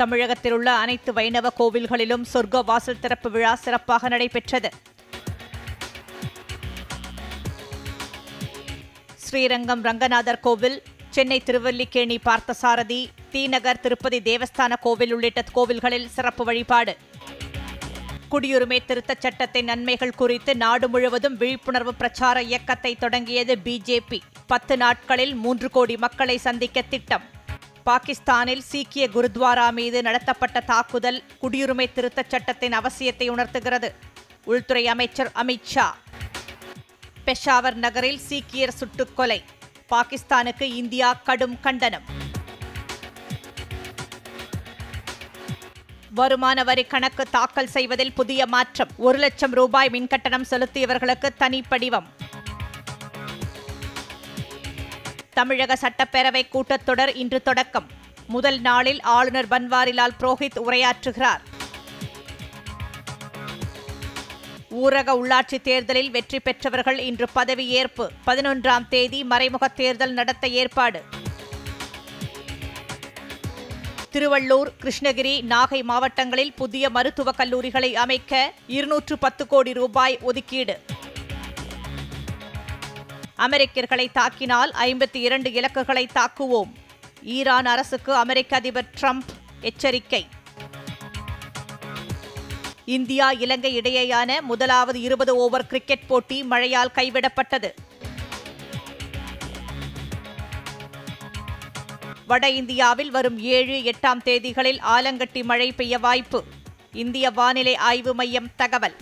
தமிழகத்தில் உள்ள அனைத்து வைணவ கோவில்களிலும் சொர்க்க வாசல் திறப்பு விழா சிறப்பாக நடைபெற்றது. ஸ்ரீரங்கம் ரங்கநாதர் கோவில் சென்னை திருவல்லிக்கேணி பார்த்தசாரதி தீநகர் திருப்பதி தேவஸ்தான கோவில் உள்ளிட்ட கோவில்களில் சிறப்பு வழிபாடு. குடியுரிமை திருத்தச் சட்டத்தின் நன்மைகள் குறித்து நாடு முழுவதும் விழிப்புணர்வு பிரச்சார இயக்கத்தை தொடங்கியது பிஜேபி பத்து நாட்களில் மூன்று கோடி மக்களை சந்திக்க திட்டம். பாகிஸ்தானில் சீக்கிய குருத்வாரா மீது நடத்தப்பட்ட தாக்குதல் குடியுரிமை திருத்தச் சட்டத்தின் அவசியத்தை உணர்த்துகிறது. உள்துறை அமைச்சர் அமித் ஷா. பெஷாவர் நகரில் சீக்கியர் சுட்டுக்கொலை. பாகிஸ்தானுக்கு இந்தியா கடும் கண்டனம். வருமான வரி கணக்கு தாக்கல் செய்வதில் புதிய மாற்றம். ஒரு லட்சம் ரூபாய் மின்கட்டணம் செலுத்தியவர்களுக்கு தனி தமிழக சட்டப்பேரவை கூட்டத்தொடர் இன்று தொடக்கம். முதல் நாளில் ஆளுநர் பன்வாரிலால் புரோஹித் உரையாற்றுகிறார். ஊரக உள்ளாட்சி தேர்தலில் வெற்றி பெற்றவர்கள் இன்று பதவியேற்பு பதினொன்றாம் தேதி மறைமுக தேர்தல் நடத்த ஏற்பாடு. திருவள்ளூர் கிருஷ்ணகிரி நாகை மாவட்டங்களில் புதிய மருத்துவக் கல்லூரிகளை அமைக்க இருநூற்று பத்து கோடி ரூபாய் ஒதுக்கீடு. அமெரிக்கர்களை தாக்கினால் ஐம்பத்தி இரண்டு இலக்குகளை தாக்குவோம். ஈரான் அரசுக்கு அமெரிக்க அதிபர் ட்ரம்ப் எச்சரிக்கை. இந்தியா இலங்கை இடையேயான முதலாவது இருபது ஓவர் கிரிக்கெட் போட்டி மழையால் கைவிடப்பட்டது. வட இந்தியாவில் வரும் ஏழு எட்டாம் தேதிகளில் ஆலங்கட்டி மழை பெய்ய வாய்ப்பு. இந்திய வானிலை ஆய்வு மையம் தகவல்.